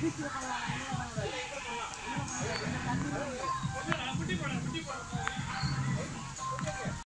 Video kalau